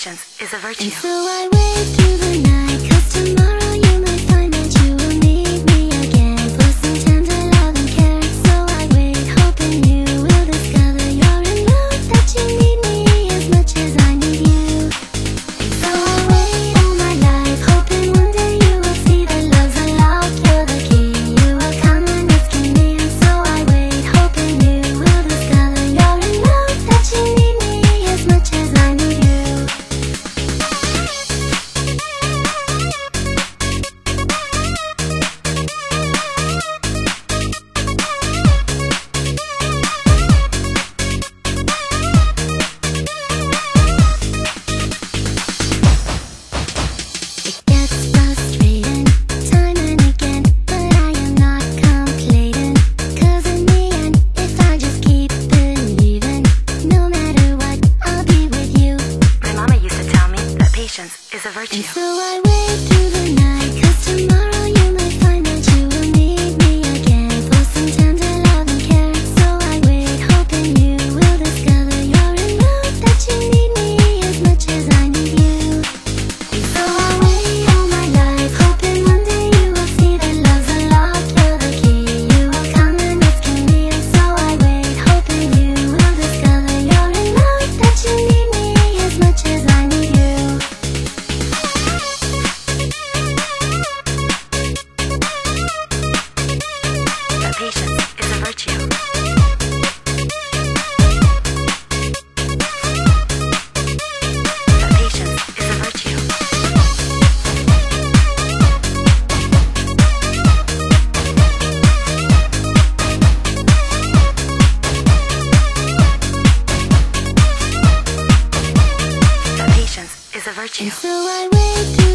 patience is a virtue. virtue. virtue. And so I wait